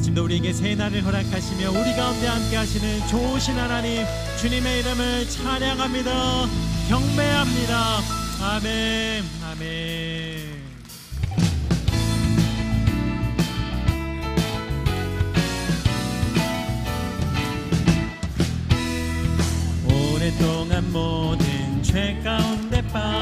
아침도 우리에게 새 날을 허락하시며 우리 가운데 함께 하시는 좋으신 하나님 주님의 이름을 찬양합니다. 경배합니다. 아멘. 아멘. 오랫동안 모든 죄 가운데 빠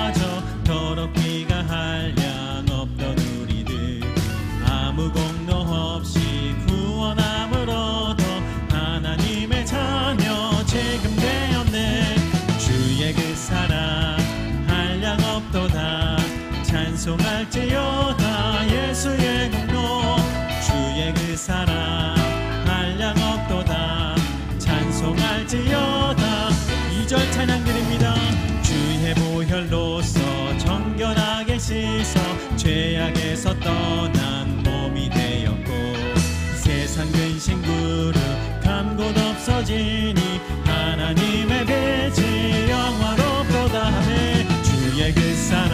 찬송할지어다 예수의 공로 주의 그 사랑 한량 없도다. 찬송할지어다 이절 찬양 드립니다. 주의 보혈로서 정결하게 씻어 죄악에서 떠난 몸이 되었고 세상 근심 그룹 간곳 없어지니 하나님의 빛이 영화롭도다 하네. 주의 그사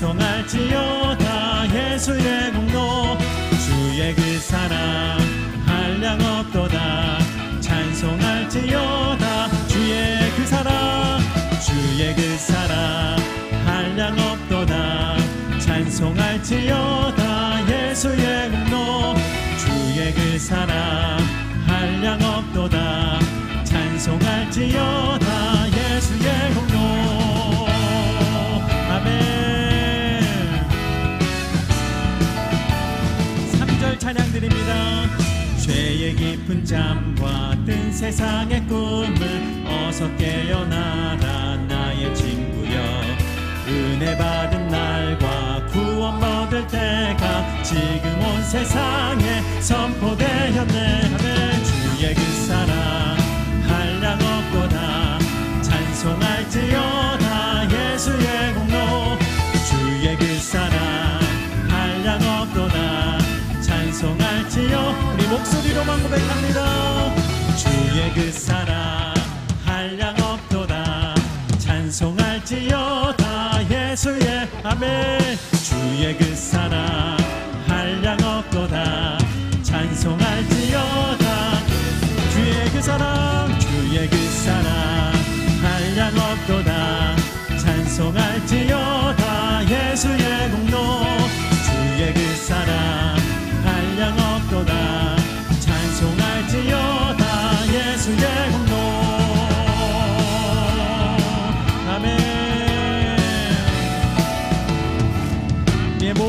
찬송할지어다 예수의 공로. 주의 그 사랑 한량 없도다. 찬송할지어다 주의 그 사랑 주의 그 사랑 한량 없도다. 찬송할지어다 예수의 공로. 주의 그 사랑 한량 없도다. 찬송할지어다 깊은 잠과 뜬 세상의 꿈을 어서 깨어나라 나의 친구여. 은혜 받은 날과 구원 얻을 때가 지금 온 세상에 선포되었 아멘. 주의 그 사랑 한량 없도다. 찬송할지어다. 주의 그 사랑 주의 그 사랑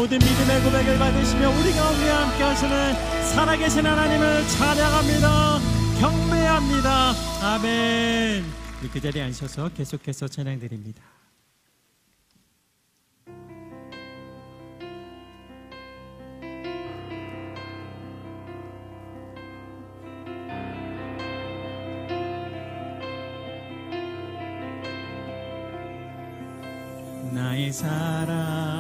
모든 믿음의 고백을 받으시며 우리 가운데 함께 하시는 살아계신 하나님을 찬양합니다. 경배합니다. 아멘. 그 자리에 앉으셔서 계속해서 찬양 드립니다. 나의 사랑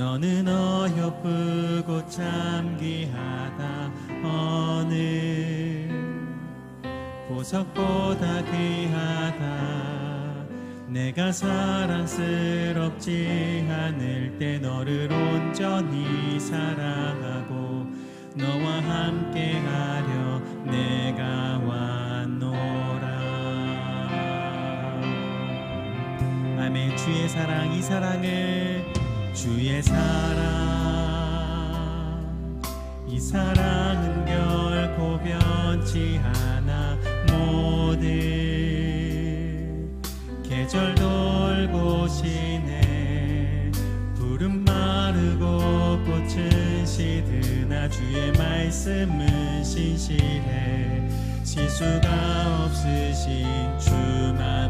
너는 어여쁘고 참귀하다. 어느 보석보다 귀하다. 내가 사랑스럽지 않을 때 너를 온전히 사랑하고 너와 함께하려 내가 왔노라. 아멘. 주의 사랑 이 사랑을 주의 사랑. 이 사랑은 결코 변치 않아. 모든 계절 돌고 시네 푸른 마르고 꽃은 시드나 주의 말씀은 신실해. 시수가 없으신 주만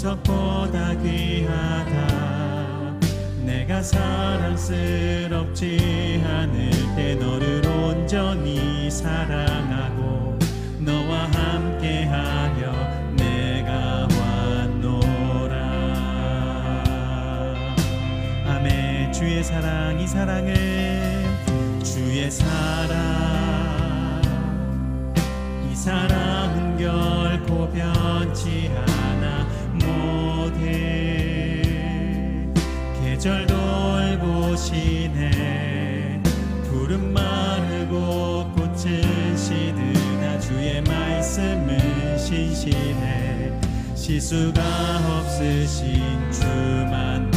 보석보다 귀하다. 내가 사랑스럽지 않을 때 너를 온전히 사랑하고 너와 함께하려 내가 왔노라. 아멘. 주의 사랑이 사랑을 주의 사랑. 계절 돌보시네 푸른 마르고 꽃을 시든 아주의 말씀은 신실해. 시수가 없으신 주만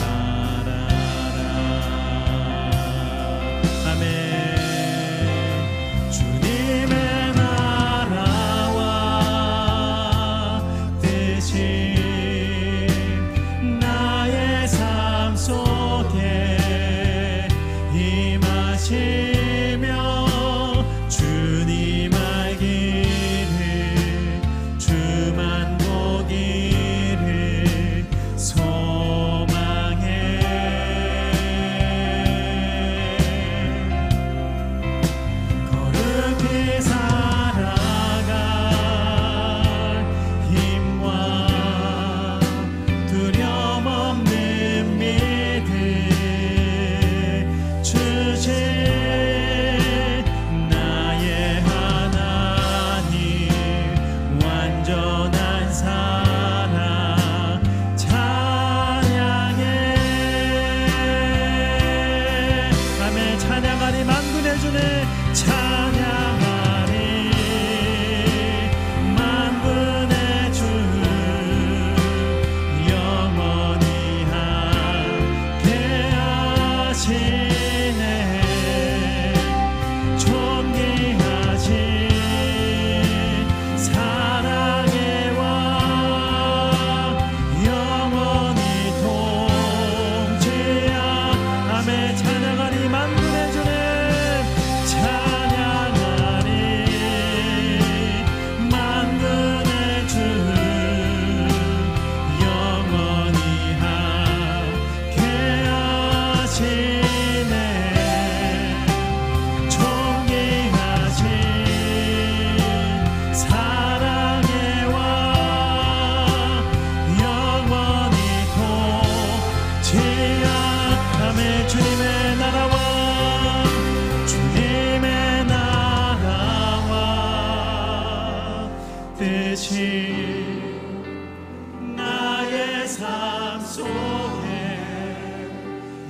나의 삶 속에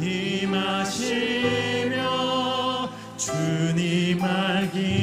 임하시며 주님 알기